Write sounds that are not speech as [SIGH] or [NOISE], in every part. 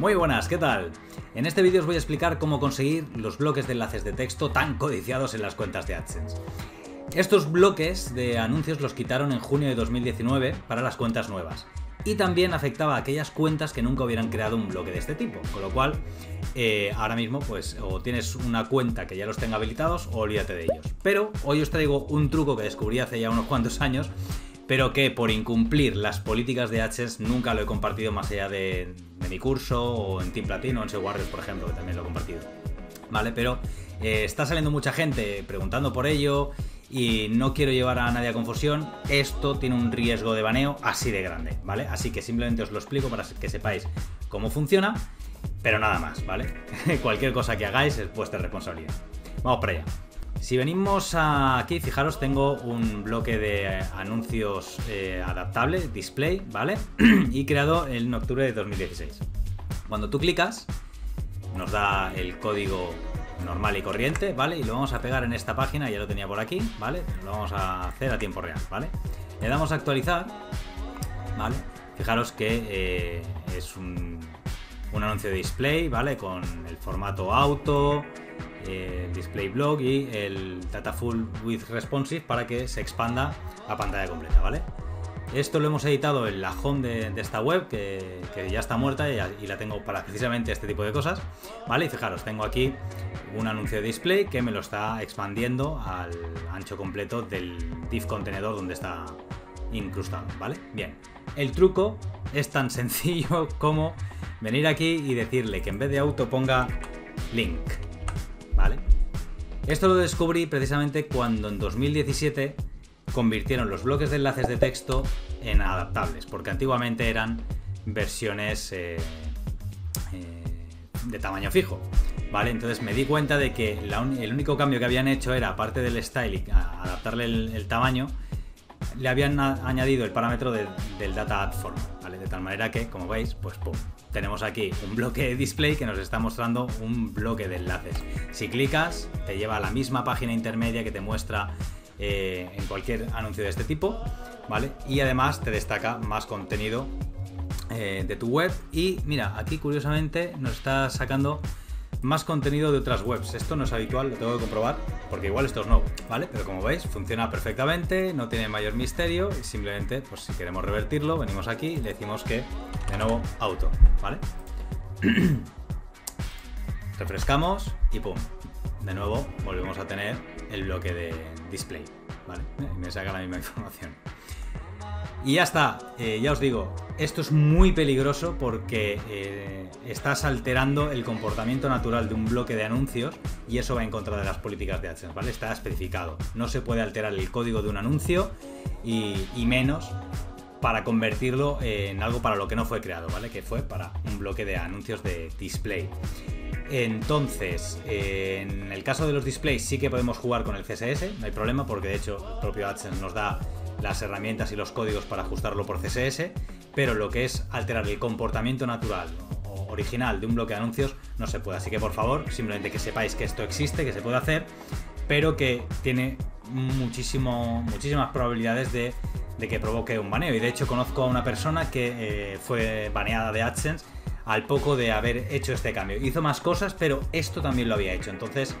Muy buenas, ¿qué tal? En este vídeo os voy a explicar cómo conseguir los bloques de enlaces de texto tan codiciados en las cuentas de AdSense. Estos bloques de anuncios los quitaron en junio de 2019 para las cuentas nuevas. Y también afectaba a aquellas cuentas que nunca hubieran creado un bloque de este tipo. Con lo cual, eh, ahora mismo, pues, o tienes una cuenta que ya los tenga habilitados o olvídate de ellos. Pero hoy os traigo un truco que descubrí hace ya unos cuantos años pero que por incumplir las políticas de AdSense nunca lo he compartido más allá de, mi curso o en Team Platino en SEO Warriors, por ejemplo, que también lo he compartido. ¿Vale? Pero eh, está saliendo mucha gente preguntando por ello y no quiero llevar a nadie a confusión. Esto tiene un riesgo de baneo así de grande, ¿vale? Así que simplemente os lo explico para que sepáis cómo funciona, pero nada más, ¿vale? [LAUGHS] Cualquier cosa que hagáis es vuestra responsabilidad. Vamos para allá. Si venimos aquí, fijaros, tengo un bloque de anuncios eh, adaptable, display, ¿vale? [CLEARS THROAT] y creado en octubre de 2016. Cuando tú clicas, nos da el código normal y corriente, ¿vale? Y lo vamos a pegar en esta página, ya lo tenía por aquí, ¿vale? Lo vamos a hacer a tiempo real, ¿vale? Le damos a actualizar, ¿vale? Fijaros que eh, es un, un anuncio de display, ¿vale? Con el formato auto, el display block y el data full with responsive para que se expanda a pantalla completa, ¿vale? Esto lo hemos editado en la home de, esta web, que, ya está muerta y, la tengo para precisamente este tipo de cosas, ¿vale? Y fijaros, tengo aquí un anuncio de display que me lo está expandiendo al ancho completo del div contenedor donde está incrustado, ¿vale? Bien, el truco es tan [LAUGHS] sencillo como venir aquí y decirle que en vez de auto ponga link, esto lo descubrí precisamente cuando en 2017 convirtieron los bloques de enlaces de texto en adaptables, porque antiguamente eran versiones eh, eh, de tamaño fijo. ¿Vale? Entonces me di cuenta de que el único cambio que habían hecho era, aparte del styling, adaptarle el, tamaño, le habían añadido el parámetro del data add form, ¿vale? De tal manera que, como veis, pues tenemos aquí un bloque de display que nos está mostrando un bloque de enlaces. Si clicas, te lleva a la misma página intermedia que te muestra eh, en cualquier anuncio de este tipo, ¿vale? Y además te destaca más contenido eh, de tu web. Y mira, aquí curiosamente nos está sacando más contenido de otras webs. Esto no es habitual, lo tengo que comprobar, porque igual esto es nuevo, ¿vale? Pero como veis, funciona perfectamente, no tiene mayor misterio, y simplemente, pues si queremos revertirlo, venimos aquí y le decimos que, de nuevo, auto, ¿vale? [CLEARS THROAT] Refrescamos y pum, de nuevo volvemos a tener el bloque de display, ¿vale? Me saca la misma información. Y ya está, eh, ya os digo, esto es muy peligroso porque eh, estás alterando el comportamiento natural de un bloque de anuncios y eso va en contra de las políticas de AdSense, ¿vale? Está especificado. No se puede alterar el código de un anuncio y, menos para convertirlo en algo para lo que no fue creado, ¿vale? Que fue para un bloque de anuncios de display. Entonces, en el caso de los displays sí que podemos jugar con el CSS, no hay problema porque de hecho el propio AdSense nos da las herramientas y los códigos para ajustarlo por CSS, pero lo que es alterar el comportamiento natural o original de un bloque de anuncios no se puede. Así que por favor, simplemente que sepáis que esto existe, que se puede hacer, pero que tiene muchísimo, muchísimas probabilidades de, que provoque un baneo. Y de hecho conozco a una persona que eh, fue baneada de AdSense al poco de haber hecho este cambio. Hizo más cosas, pero esto también lo había hecho. Entonces,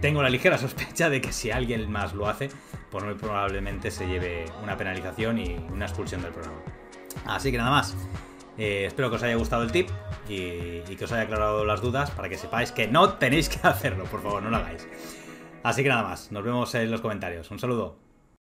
tengo la ligera sospecha de que si alguien más lo hace, pues muy probablemente se lleve una penalización y una expulsión del programa. Así que nada más. Eh, espero que os haya gustado el tip y, y, que os haya aclarado las dudas para que sepáis que no tenéis que [LAUGHS] hacerlo, por favor, no lo hagáis. Así que nada más, nos vemos en los comentarios. Un saludo.